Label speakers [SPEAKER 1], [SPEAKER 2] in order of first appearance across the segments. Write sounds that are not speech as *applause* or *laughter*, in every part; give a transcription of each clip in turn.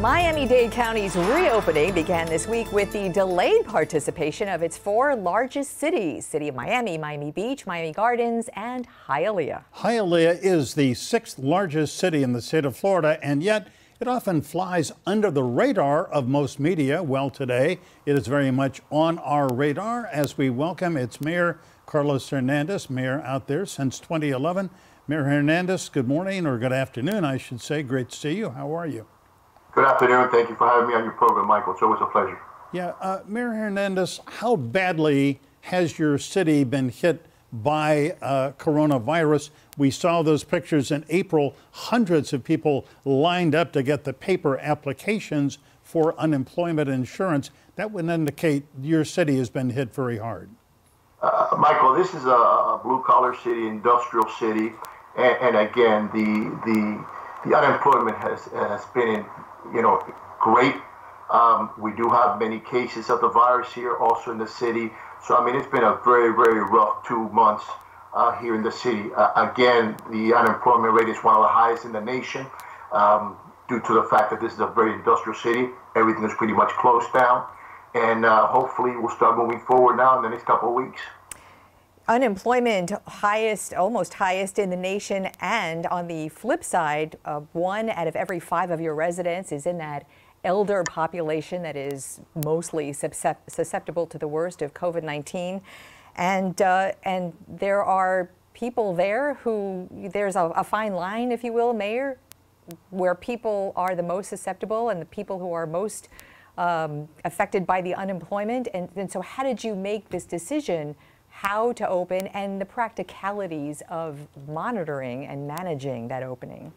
[SPEAKER 1] Miami-Dade County's reopening began this week with the delayed participation of its four largest cities, City of Miami, Miami Beach, Miami Gardens, and Hialeah.
[SPEAKER 2] Hialeah is the sixth largest city in the state of Florida, and yet it often flies under the radar of most media. Well, today it is very much on our radar as we welcome its mayor, Carlos Hernandez, mayor out there since 2011. Mayor Hernandez, good morning or good afternoon, I should say. Great to see you. How are you?
[SPEAKER 3] Good afternoon. Thank you for having me on your program, Michael. It's always a pleasure.
[SPEAKER 2] Yeah, uh, Mayor Hernandez, how badly has your city been hit by uh, coronavirus? We saw those pictures in April. Hundreds of people lined up to get the paper applications for unemployment insurance. That would indicate your city has been hit very hard.
[SPEAKER 3] Uh, Michael, this is a, a blue collar city, industrial city, and, and again, the the the unemployment has has been in you know, great. Um, we do have many cases of the virus here also in the city. So, I mean, it's been a very, very rough two months uh, here in the city. Uh, again, the unemployment rate is one of the highest in the nation um, due to the fact that this is a very industrial city. Everything is pretty much closed down. And uh, hopefully we'll start moving forward now in the next couple of weeks
[SPEAKER 1] unemployment highest, almost highest in the nation. And on the flip side, uh, one out of every five of your residents is in that elder population that is mostly susceptible to the worst of COVID 19. And, uh, and there are people there who, there's a, a fine line, if you will, Mayor, where people are the most susceptible and the people who are most um, affected by the unemployment. And, and so, how did you make this decision how to open and the practicalities of monitoring and managing that opening?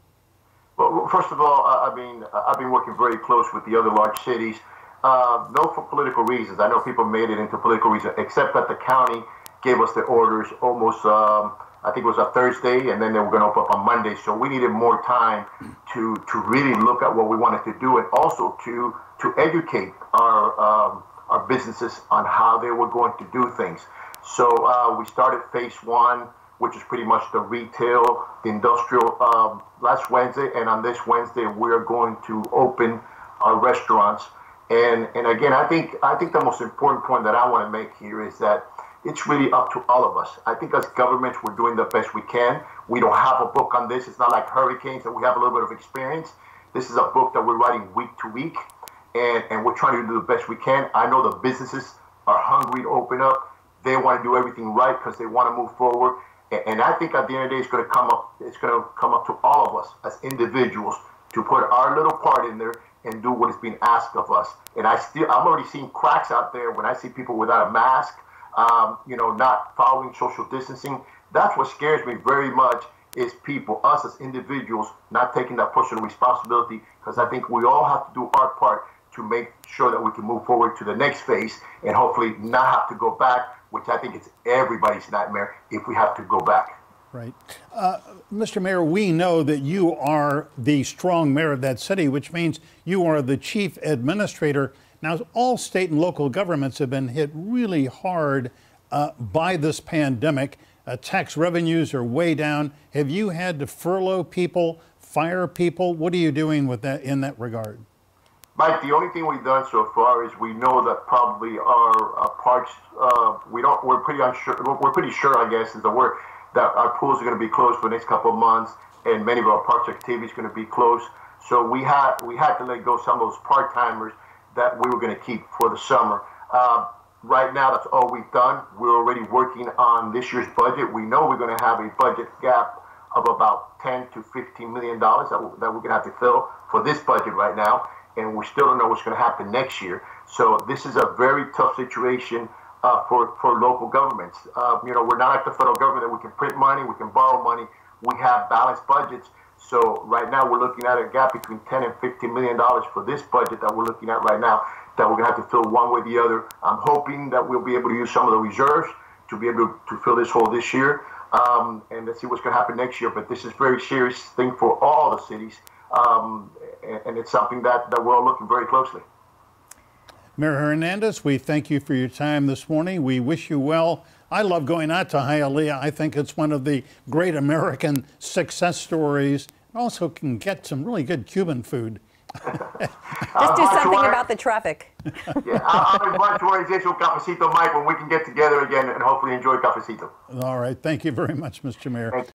[SPEAKER 3] Well, first of all, I mean, I've been working very close with the other large cities. Uh, no, for political reasons. I know people made it into political reasons, except that the county gave us the orders almost, um, I think it was a Thursday, and then they were going to open up on Monday. So we needed more time to to really look at what we wanted to do, and also to to educate our um, our businesses on how they were going to do things. So uh, we started phase one, which is pretty much the retail, the industrial, um, last Wednesday, and on this Wednesday we're going to open our restaurants. And and again, I think I think the most important point that I want to make here is that it's really up to all of us. I think as governments, we're doing the best we can. We don't have a book on this. It's not like hurricanes that we have a little bit of experience. This is a book that we're writing week to week, and, and we're trying to do the best we can. I know the businesses are hungry to open up. They want to do everything right because they want to move forward. And I think at the end of the day, it's going to come up. It's going to come up to all of us as individuals to put our little part in there and do what is being asked of us. And I still, I'm already seeing cracks out there when I see people without a mask, um, you know, not following social distancing. That's what scares me very much is people, us as individuals, not taking that personal responsibility because I think we all have to do our part to make sure that we can move forward to the next phase and hopefully not have to go back which I think is everybody's nightmare if we have to go back.
[SPEAKER 2] Right. Uh, Mr. Mayor, we know that you are the strong mayor of that city, which means you are the chief administrator. Now, all state and local governments have been hit really hard uh, by this pandemic. Uh, tax revenues are way down. Have you had to furlough people, fire people? What are you doing with that in that regard?
[SPEAKER 3] Mike, the only thing we've done so far is we know that probably our uh, parks, uh, we don't, we're pretty unsure, we're pretty sure, I guess, is the word, that our pools are going to be closed for the next couple of months, and many of our parks activities are going to be closed. So we had we had to let go some of those part timers that we were going to keep for the summer. Uh, right now, that's all we've done. We're already working on this year's budget. We know we're going to have a budget gap of about 10 to 15 million dollars that, that we're going to have to fill for this budget right now and we still don't know what's going to happen next year. So this is a very tough situation uh, for for local governments. Uh, you know, we're not like the federal government that we can print money, we can borrow money, we have balanced budgets. So right now we're looking at a gap between 10 and 15 million dollars for this budget that we're looking at right now that we're going to have to fill one way or the other. I'm hoping that we'll be able to use some of the reserves to be able to, to fill this hole this year. Um, and let's see what's going to happen next year. But this is a very serious thing for all the cities. Um, and it's something that, that we're all looking very closely.
[SPEAKER 2] Mayor Hernandez, we thank you for your time this morning. We wish you well. I love going out to Hialeah. I think it's one of the great American success stories. Also can get some really good Cuban food *laughs*
[SPEAKER 1] Just do something about the traffic. *laughs*
[SPEAKER 3] Yeah, I'll, I'll invite you on Essential Cafecito, Mike, when we can get together again and hopefully enjoy Cafecito.
[SPEAKER 2] All right. Thank you very much, Mr. Mayor.
[SPEAKER 3] Thank you.